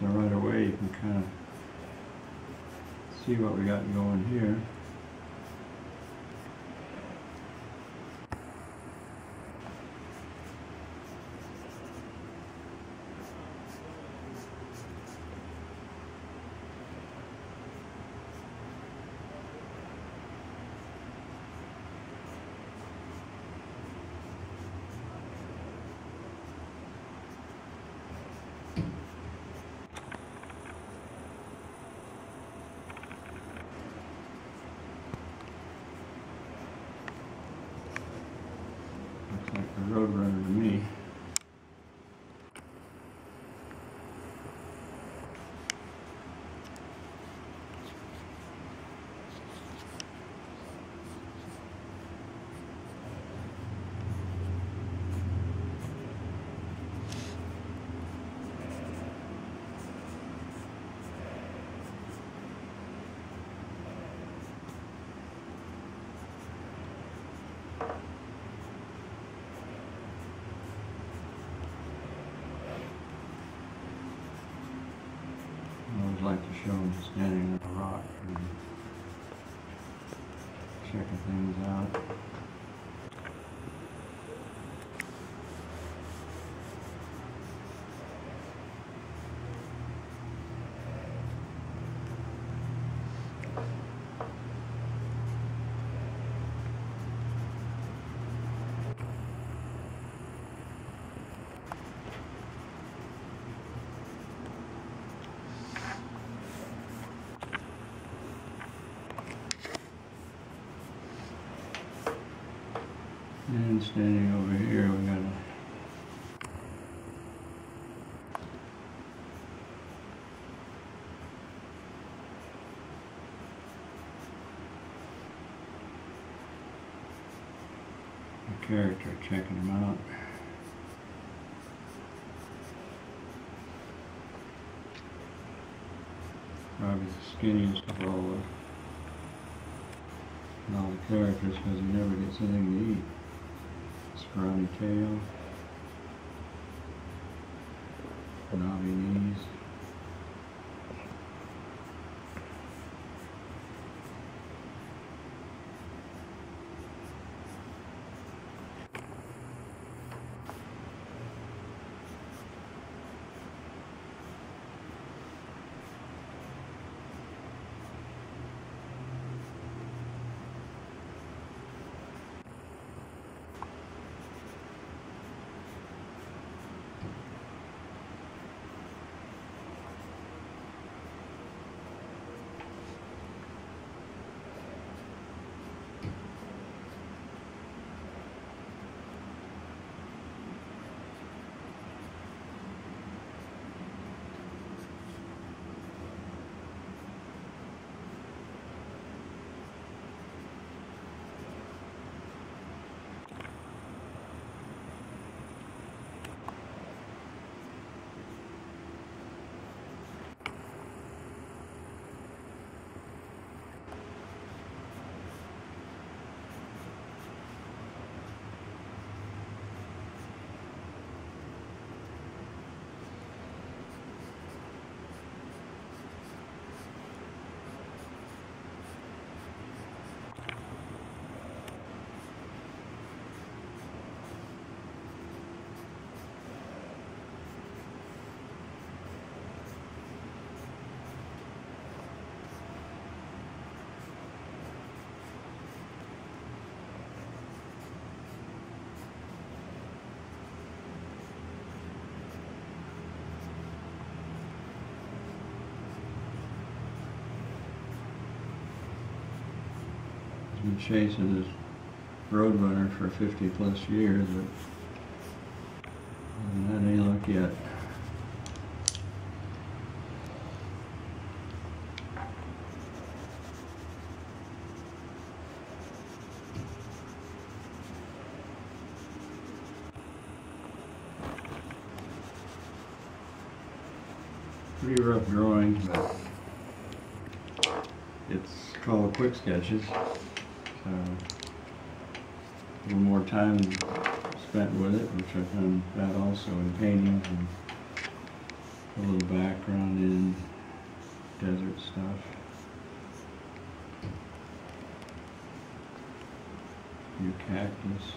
So right away you can kind of see what we got going here. Roadrunner to me. I always like show them standing on a rock and checking things out. And standing over here, we got a character checking him out. Probably the skinniest of all all the characters because he never gets anything to eat. Scrawny tail. Knobby knees. Been chasing this Roadrunner for 50 plus years, but had any luck yet. Pretty rough drawing, but it's called Quick Sketches. So a little more time spent with it, which I've done that also in painting and a little background in desert stuff. Your cactus.